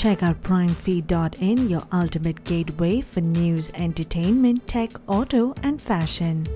Check out primefeed.in, your ultimate gateway for news, entertainment, tech, auto, and fashion.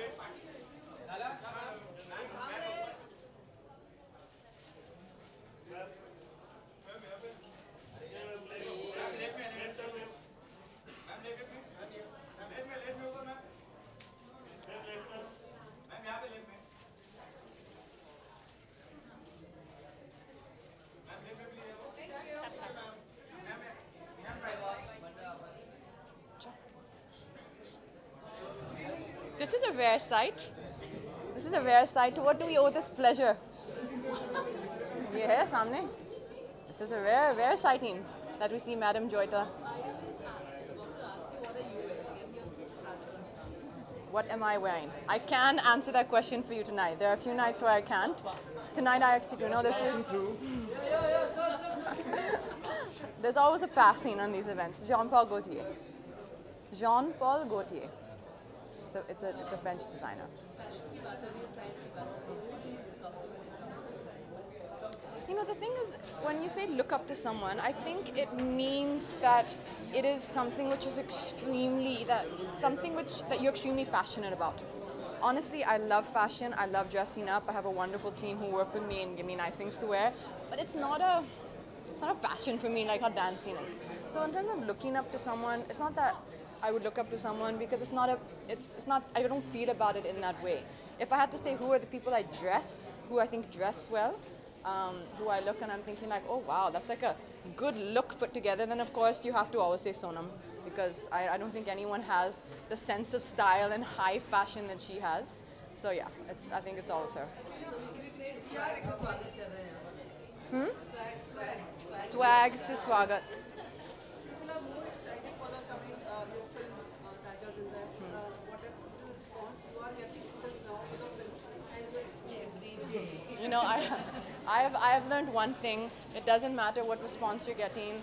¿eh? This is a rare sight. This is a rare sight. To what do we owe this pleasure? ये है सामने. This is a rare, rare sighting that we see Madam Joyta. What am I wearing? I can answer that question for you tonight. There are a few nights where I can't. Tonight I actually do know this is. There's always a passing on these events. Jean Paul Gaultier. Jean Paul Gaultier. So it's a it's a French designer. You know the thing is when you say look up to someone, I think it means that it is something which is extremely that something which that you're extremely passionate about. Honestly, I love fashion. I love dressing up. I have a wonderful team who work with me and give me nice things to wear. But it's not a it's not a passion for me like how dancing is. So in terms of looking up to someone, it's not that I would look up to someone because it's not a it's it's not I don't feel about it in that way. If I had to say who are the people I dress, who I think dress well, um, who I look and I'm thinking like, oh wow, that's like a good look put together, then of course you have to always say Sonam because I, I don't think anyone has the sense of style and high fashion that she has. So yeah, it's I think it's always her. Hmm? Swag se swagat. You know, I, I have I have learned one thing. It doesn't matter what response you're getting.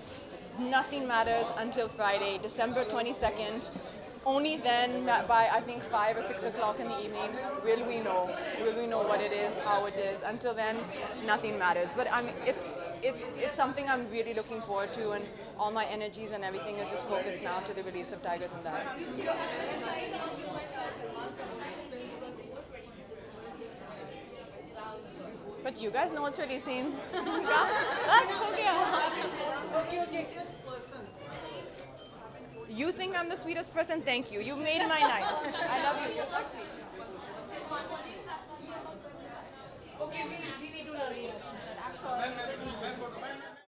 Nothing matters until Friday, December 22nd. Only then, by I think five or six o'clock in the evening, will we know. Will we know what it is, how it is. Until then, nothing matters. But I mean, it's it's it's something I'm really looking forward to, and all my energies and everything is just focused now to the release of Tiger Zinda Hai. But you guys know what's really seen. That's so. Okay, okay. You think I'm the sweetest person? Thank you. You made my night. I love you. You're so sweet. Okay, we need, we need to